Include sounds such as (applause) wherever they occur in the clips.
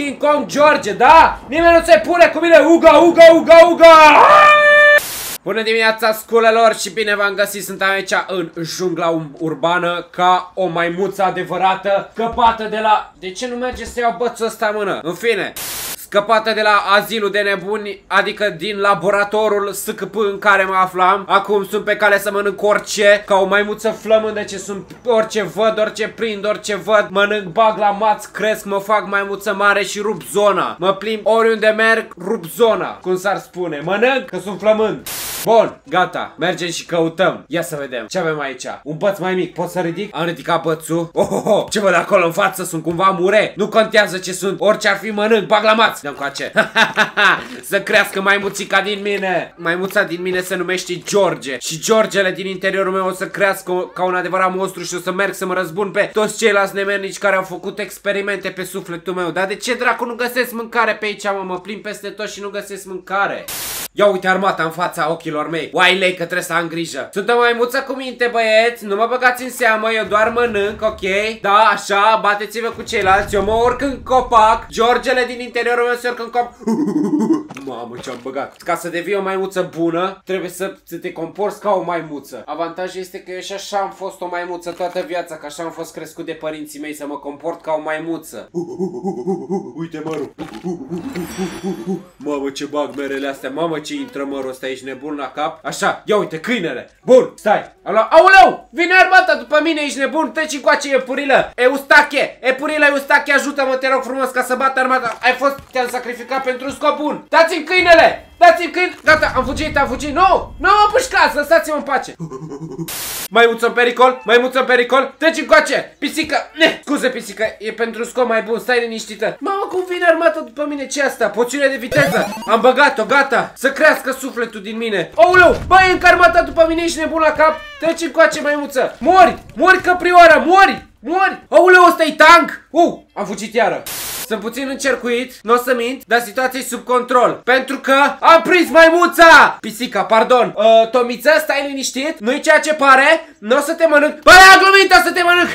King Kong George, da? Nimeni nu se pune cu mine, uga, uga, uga, uga! Bună dimineața, sculelor, și bine v-am găsit, sunt aici în jungla urbană ca o maimuță adevărată, scăpată de la... De ce nu merge să iau bățul ăsta în mână? În fine, scăpată de la azilul de nebuni, adică din laboratorul SCP în care mă aflam. Acum sunt pe cale să mănânc orice, ca o maimuță flămândă ce sunt orice văd, orice prind, orice văd. Mănânc bag la maț, cresc, mă fac maimuță mare și rup zona. Mă plimb oriunde merg, rup zona, cum s-ar spune. Mănânc, că sunt flămând. Bun, gata, mergem și căutăm. Ia să vedem, ce avem aici? Un băț mai mic, pot să ridic? Am ridicat bățul. Oh, oh, oh. Ce văd acolo în față? Sunt cumva mure? Nu contează ce sunt, orice ar fi mănânc, bag la maț Dăm coace (laughs) Să crească maimuțica din mine. Maimuța din mine se numește George. Și Georgele din interiorul meu o să crească ca un adevărat monstru Și o să merg să mă răzbun pe toți ceilalți nemernici Care au făcut experimente pe sufletul meu. Dar de ce dracu nu găsesc mâncare pe aici, mă? Mă plimb peste tot și nu găsesc mâncare Ia uite armata în fața ochilor mei. Oailei că trebuie să am grijă. Sunt o maimuță cu minte, băieți. Nu mă băgați în seamă, eu doar mănânc, ok? Da, așa, bateți-vă cu ceilalți. Eu mă urc în copac. Georgele din interiorul meu se urcă în cop. (laughs) Mamă, ce-am băgat. Ca să devii o maimuță bună, trebuie să, să te comporți ca o maimuță. Avantajul este că eu și așa am fost o maimuță toată viața, că așa am fost crescut de părinții mei să mă comport ca o maimuță. (laughs) Uite mărul. Mamă, ce bag merele astea. Mamă, ce intră mărul ăsta, ești nebun la cap? Așa, ia uite, câinele. Bun, stai. Alo, auleu, vine armata după mine, ești nebun, treci încoace, Epurilă. Eustache, Epurilă, Eustache, ajută-mă, te rog frumos, ca să bat armata. Ai fost, te-am sacrificat pentru un scop bun. Dați-mi câinele! Dați-mi câine! Gata, am fugit, am fugit. Nu! Nu mă pușcați, lăsați-mă în pace. Mai în pericol, mai în pericol. Treci încoace, pisică. Ne, scuze, pisică, e pentru un scop mai bun, stai liniștită. Mamă, cum vine armata după mine? Ce asta? Poțiune de viteză. Am băgat-o, gata. Să crească sufletul din mine. Ouleu, băi, încă armata după mine, ești nebun la cap? Treci încoace, maimuță. Mori, mori căprioară, mori. Mori! Auleu, ăsta e tank! Uh, am fugit iară. Sunt puțin încercuit, nu o să mint, dar situația e sub control. Pentru că am prins maimuța! Pisica, pardon. Uh, Tomiță, stai liniștit, nu-i ceea ce pare, nu o să te mănânc. Băi, am glumit, o să te mănânc!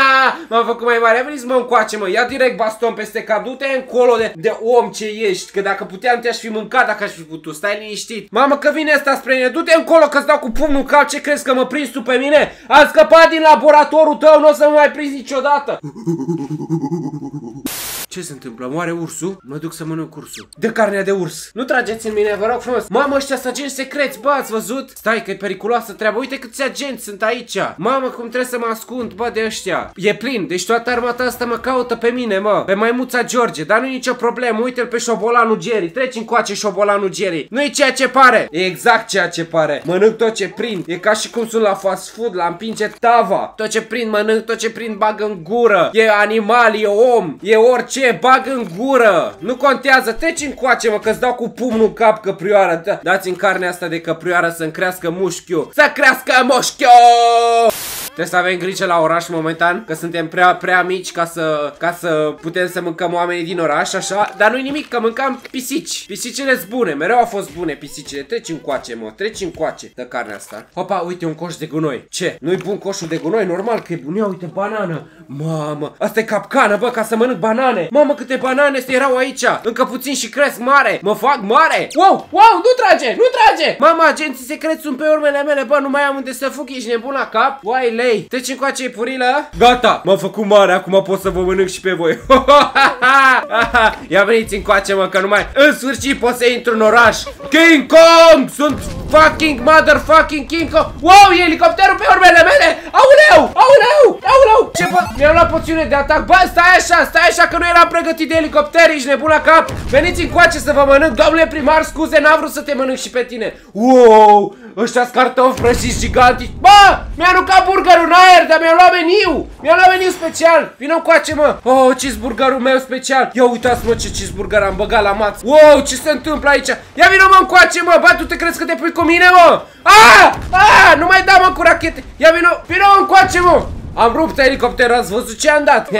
(laughs) M-am făcut mai mare, veniți mă încoace, mă, ia direct baston peste cap, du-te încolo de, de om ce ești, că dacă puteam te-aș fi mâncat dacă aș fi putut, stai liniștit. Mamă, că vine asta spre mine, du-te încolo că-ți dau cu pumnul cap, ce crezi că mă prins tu pe mine? Am scăpat din laboratorul tău, nu o să mă mai prins niciodată. (laughs) Ce se întâmplă? Moare ursul? Mă duc să mănânc ursul. De carnea de urs. Nu trageți în mine, vă rog frumos. Mamă, ăștia sunt agenți secreți, bă, ați văzut? Stai că e periculoasă treaba. Uite câți agenți sunt aici. Mamă, cum trebuie să mă ascund, bă, de ăștia. E plin, deci toată armata asta mă caută pe mine, mă. Pe maimuța George, dar nu e nicio problemă. Uite-l pe șobolanul Jerry. Treci încoace șobolanul Jerry. Nu e ceea ce pare. E exact ceea ce pare. Mănânc tot ce prind. E ca și cum sunt la fast food, la împinge tava. Tot ce prind, mănânc, tot ce prind, bag în gură. E animal, e om, e orice, bag în gură. Nu contează, treci încoace, mă, că-ți dau cu pumnul în cap căprioară. Da, dați în carnea asta de căprioară să-mi crească mușchiul. Să crească mușchiul! Trebuie să avem grijă la oraș momentan, că suntem prea, prea mici ca să, ca să putem să mâncăm oamenii din oraș, așa. Dar nu-i nimic, că mâncam pisici. Pisicile sunt bune, mereu au fost bune pisicile. Treci încoace, mă, treci încoace de carnea asta. Hopa, uite un coș de gunoi. Ce? Nu-i bun coșul de gunoi? Normal că e bun. Ia uite, banană. Mamă, asta e capcană, bă, ca să mănânc banane. Mamă, câte banane erau aici. Încă puțin și cresc mare. Mă fac mare. Wow, wow, nu trage, nu trage. Mama, agenții secreți sunt pe urmele mele, bă, nu mai am unde să fug, ești nebun la cap? Uai, lei. Treci încoace, purilă. Gata, m-am făcut mare, acum pot să vă mănânc și pe voi. (laughs) Ia veniți încoace, mă, că nu mai... În sfârșit pot să intru în oraș. King Kong! Sunt fucking motherfucking King Kong. Wow, e elicopterul pe urmele mele. Auleu, auleu, auleu. Ce bă? Mi-am luat poțiune de atac. Bă, stai așa, stai așa că nu eram pregătit de elicopter, ești nebun la cap. Veniți încoace să vă mănânc. Domnule primar, scuze, n-am vrut să te mănânc și pe tine. Wow, ăștia cartofi prăjiți gigantici. Bă, mi-a aruncat burgerul în aer, dar mi-a luat meniu. Mi-a luat meniu special. Vino încoace, mă. Oh, cheeseburgerul meu special. Ia uitați, mă, ce cheeseburger am băgat la maț. Wow, ce se întâmplă aici? Ia vino, mă, încoace, mă. Ba, tu te crezi că te pui cu mine, mă? Ah! Ah! Nu mai da, mă, cu rachete. Ia vino, vino încoace, mă. Am rupt elicopterul, ați văzut ce am dat? (laughs)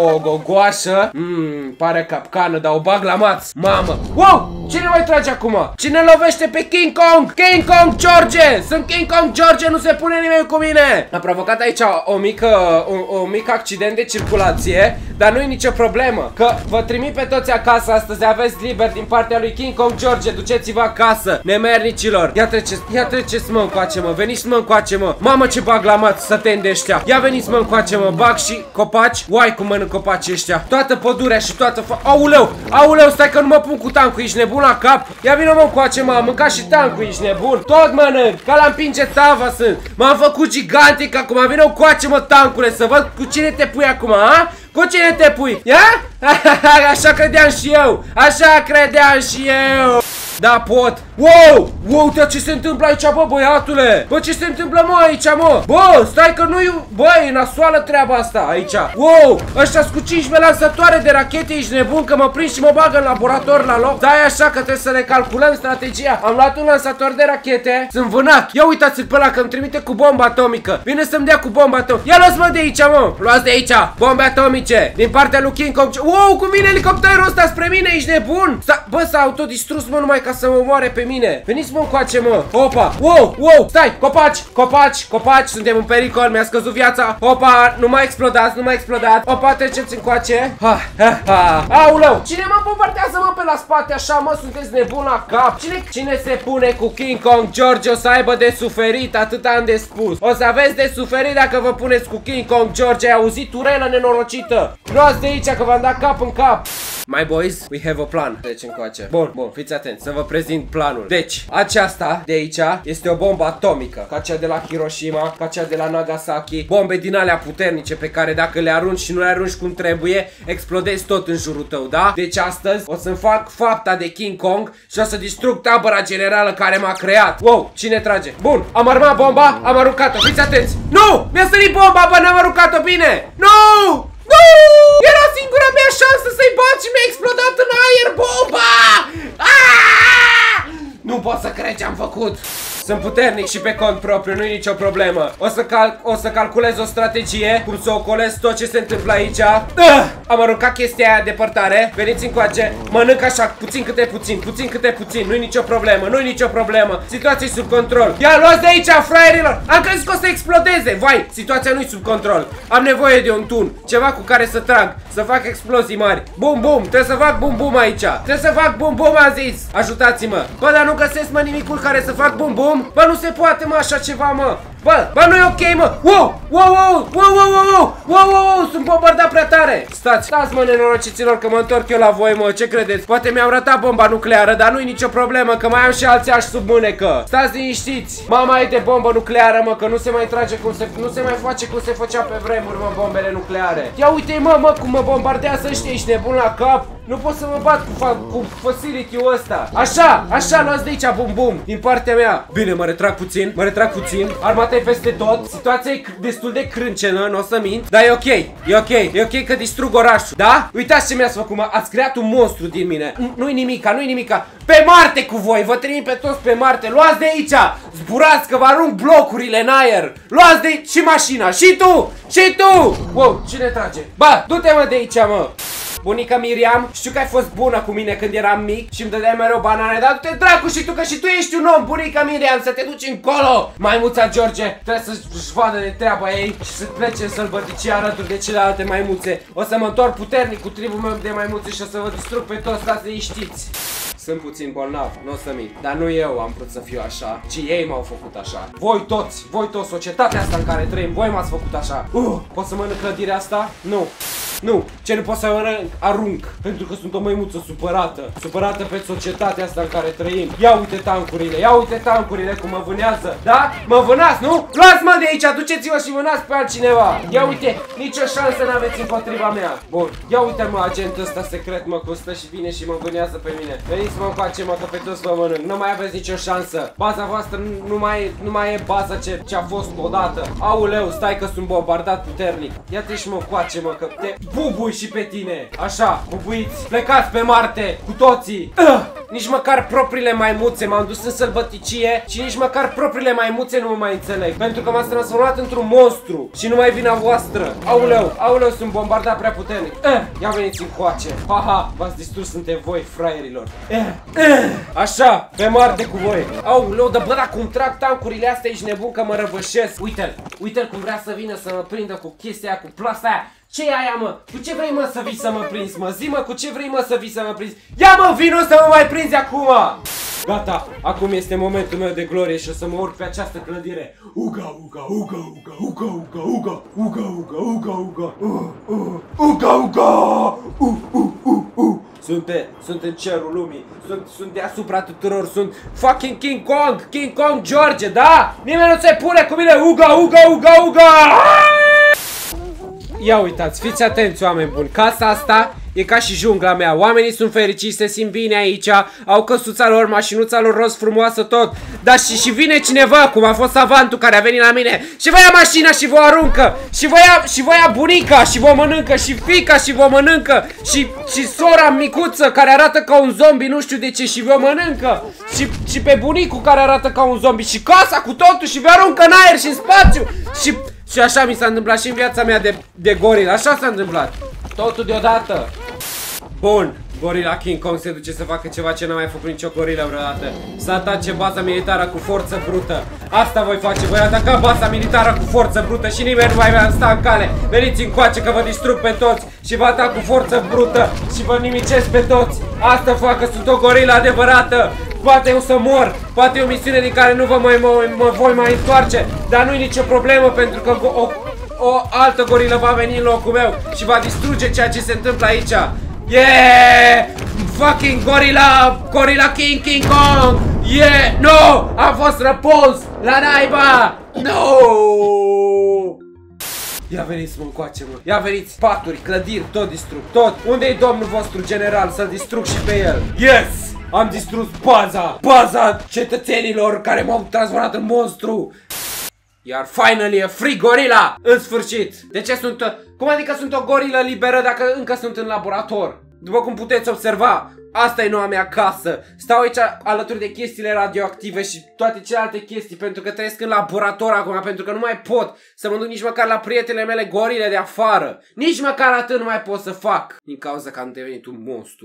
oh, go, o goașă. Mmm, pare capcană, dar o bag la maț. Mamă. Wow! Cine mai trage acum? Cine lovește pe King Kong? King Kong George! Sunt King Kong George, nu se pune nimeni cu mine! A provocat aici o mică, o, o mică accident de circulație, dar nu e nicio problemă. Că vă trimit pe toți acasă astăzi, aveți liber din partea lui King Kong George, duceți-vă acasă, nemernicilor. Ia treceți, ia treceți mă încoace mă, veniți mă încoace mă. Mamă ce bag la mat să te ăștia. Ia veniți mă încoace mă, bag și copaci. Uai cum mănânc copaci ăștia. Toată pădurea și toată fa... Auleu, auleu, stai că nu mă pun cu tancul, ești nebun la cap. Ia vină mă încoace mă, am mâncat și tancul, ești nebun. Tot mănânc, ca la împinge tava sunt. M-am făcut gigantic acum, vină încoace mă tancule, să văd cu cine te pui acum, a? Cu cine te pui? Ia? (laughs) Așa credeam și eu! Așa credeam și eu! Da, pot. Wow! Wow, uite ce se întâmplă aici, bă, băiatule! Bă, ce se întâmplă, mă, aici, mă? Bă, stai că nu-i... Bă, e nasoală treaba asta, aici. Wow! Ăștia cu 15 lansatoare de rachete, ești nebun că mă prind și mă bagă în laborator la loc. Dai așa că trebuie să le calculăm strategia. Am luat un lansator de rachete, sunt vânat. Ia uitați-l pe ăla că îmi trimite cu bomba atomică. Vine să-mi dea cu bomba atomică. Ia luați-mă de aici, mă! Luați de aici, bombe atomice, din partea lui King Kong. Wow, cum vine elicopterul ăsta spre mine, ești nebun? Sta... Bă, s-a autodistrus, mă, numai ca să mă moare pe mine. Veniți mă încoace, mă. Opa. Wow, wow. Stai, copaci, copaci, copaci. Suntem în pericol. Mi-a scăzut viața. Opa, nu mai explodați, nu mai explodați. Opa, treceți încoace. Ha, ha, ha. Auleu. Cine mă bombardează, mă, pe la spate așa, mă? Sunteți nebun la cap. Cine, cine se pune cu King Kong George o să aibă de suferit, atât am de spus. O să aveți de suferit dacă vă puneți cu King Kong George. Ai auzit urelă nenorocită. Luați de aici că v-am dat cap în cap. My boys, we have a plan. Deci încoace. Bun, bun, fiți atenți să vă prezint planul. Deci, aceasta de aici este o bombă atomică, ca cea de la Hiroshima, ca cea de la Nagasaki, bombe din alea puternice pe care dacă le arunci și nu le arunci cum trebuie, explodezi tot în jurul tău, da? Deci astăzi o să-mi fac fapta de King Kong și o să distrug tabăra generală care m-a creat. Wow, cine trage? Bun, am armat bomba, am aruncat-o, fiți atenți. Nu! Mi-a sărit bomba, bă, n-am aruncat-o bine! Nu! Nu! Era singura mea șansă să-i bat și mi-a explodat în aer bomba! Aaaa! Nu pot să cred ce am făcut! Sunt puternic și pe cont propriu, nu-i nicio problemă. O să, cal o să calculez o strategie, cum să ocolez tot ce se întâmplă aici. Uh! Am aruncat chestia aia depărtare. Veniți încoace, mănânc așa, puțin câte puțin, puțin câte puțin. Nu-i nicio problemă, nu-i nicio problemă. Situația sub control. Ia, luați de aici, fraierilor! Am crezut că o să explodeze. Vai, situația nu-i sub control. Am nevoie de un tun, ceva cu care să trag, să fac explozii mari. Bum, bum, trebuie să fac bum, bum aici. Trebuie să fac bum, bum, am zis. Ajutați-mă. Bă, dar nu găsesc, mă, nimicul care să fac bum, bum. Bă, nu se poate, mă, așa ceva, mă! Bă, bă, nu e ok, mă! Wow! Wow, wow, wow, wow, wow, wow, wow, wow, wow, sunt bombardat prea tare! Stați, stați, mă, nenorociților, că mă întorc eu la voi, mă, ce credeți? Poate mi-am ratat bomba nucleară, dar nu-i nicio problemă, că mai am și alții aș sub mânecă. Stați liniștiți! Mama e de bombă nucleară, mă, că nu se mai trage cum se... Nu se mai face cum se făcea pe vremuri, mă, bombele nucleare. Ia uite, mă, mă, cum mă bombardează ăștia, ești nebun la cap? Nu pot să mă bat cu, cu facility-ul ăsta. Așa, așa, luați de aici, bum, bum, din partea mea. Bine, mă retrag puțin, mă retrag puțin. Armata e peste tot. Situația e destul de crâncenă, nu o să mint. Dar e ok, e ok, e ok că distrug orașul. Da? Uitați ce mi-ați făcut, mă. Ați creat un monstru din mine. Nu-i nimica, nu-i nimica. Pe Marte cu voi, vă trimit pe toți pe Marte. Luați de aici, zburați că vă arunc blocurile în aer. Luați de aici și mașina, și tu, și tu. Wow, cine trage? Ba, du-te mă de aici, mă. Bunica Miriam, știu că ai fost bună cu mine când eram mic și îmi dădeai mereu banane, dar du-te dracu și tu că și tu ești un om, bunica Miriam, să te duci încolo! Maimuța George, trebuie să-și vadă de treaba ei și să plece în sălbăticie alături de celelalte maimuțe. O să mă întorc puternic cu tribul meu de maimuțe și o să vă distrug pe toți, stați liniștiți. Sunt puțin bolnav, nu o să mint. Dar nu eu am vrut să fiu așa, ci ei m-au făcut așa. Voi toți, voi toți, societatea asta în care trăim, voi m-ați făcut așa. Uh, pot să mănânc clădirea asta? Nu. Nu, ce nu pot să mănânc, arunc Pentru că sunt o măimuță supărată. Supărată pe societatea asta în care trăim. Ia uite tancurile, ia uite tancurile cum mă vânează. Da? Mă vânați, nu? Luați-mă de aici, duceți-vă și vânați pe altcineva. Ia uite, nicio șansă n-aveți împotriva mea. Bun, ia uite mă, agentul ăsta secret mă costă și vine și mă vânează pe mine. Veniți mă încoace mă, că pe toți vă mănânc. Nu mai aveți nicio șansă. Baza voastră nu mai, nu mai e baza ce, ce a fost odată. Auleu, stai că sunt bombardat puternic. Ia-te și mă coace mă, că te bubui și pe tine Așa, bubuiți, plecați pe Marte, cu toții uh, nici măcar propriile maimuțe m-am dus în sălbăticie și nici măcar propriile maimuțe nu mă mai înțeleg. Pentru că m-ați transformat într-un monstru și nu mai vina voastră. Auleu, auleu, sunt bombardat prea puternic. Eh, ia veniți încoace. Haha, v-ați distrus între voi, fraierilor. Eh, eh, așa, pe Marte cu voi. Auleu, dar bă, dar cum trag tancurile astea, ești nebun că mă răvășesc. Uite-l, uite-l cum vrea să vină să mă prindă cu chestia aia, cu plasa aia. Ce e aia, mă? Cu ce vrei, mă, să vii să mă prinzi, mă? Zi, mă, cu ce vrei, mă, să vii să mă prinzi? Ia, mă, vino să mă mai prinzi acum! Gata, acum este momentul meu de glorie și o să mă urc pe această clădire. Uga, uga, uga, uga, uga, uga, uga, uga, uga, uga, uga, uh, uh, uga, uga, uh, uh, uh, uh. Sunt pe, sunt în cerul lumii, sunt, sunt deasupra tuturor, sunt fucking King Kong, King Kong George, da? Nimeni nu se pune cu mine, uga, uga, uga, uga! Ia uitați, fiți atenți oameni buni, casa asta E ca și jungla mea, oamenii sunt fericiți, se simt bine aici. Au căsuța lor, mașinuța lor roz frumoasă tot. Dar și, și vine cineva, cum a fost savantul care a venit la mine. Și vă ia mașina și vă aruncă. Și vă ia, și vă ia bunica și vă mănâncă Și fica și vă mănâncă. Și, și sora micuță care arată ca un zombie, nu știu de ce Și vă mănâncă. Și, și pe bunicul care arată ca un zombie Și casa cu totul și vă aruncă în aer și în spațiu. Și, și așa mi s-a întâmplat și în viața mea de, de goril. Așa s-a întâmplat. Totul deodată. Bun, Gorilla King Kong se duce să facă ceva ce n-a mai făcut nicio gorila vreodată. Să atace baza militară cu forță brută. Asta voi face, voi ataca baza militară cu forță brută și nimeni nu mai va sta în cale. Veniți încoace că vă distrug pe toți și vă atac cu forță brută și vă nimicesc pe toți. Asta fac că sunt o gorila adevărată Poate eu să mor, poate e o misiune din care nu vă mai, mă, mă voi mai întoarce Dar nu-i nicio problemă pentru că o, o altă gorilă va veni în locul meu și va distruge ceea ce se întâmplă aici Yeah! Fucking Gorilla! Gorilla King King Kong! Yeah! No! Am fost răpuns! La naiba! No! Ia veniți mă încoace mă Ia veniți paturi, clădiri, tot distrug Tot Unde e domnul vostru general să distrug și pe el Yes! Am distrus baza Baza cetățenilor care m-au transformat în monstru iar finally a free gorilla! În sfârșit! De ce sunt... Cum adică sunt o gorilă liberă dacă încă sunt în laborator? După cum puteți observa, asta e noua mea casă. Stau aici alături de chestiile radioactive și toate celelalte chestii pentru că trăiesc în laborator acum, pentru că nu mai pot să mă duc nici măcar la prietenele mele gorile de afară. Nici măcar atât nu mai pot să fac din cauza că am devenit un monstru.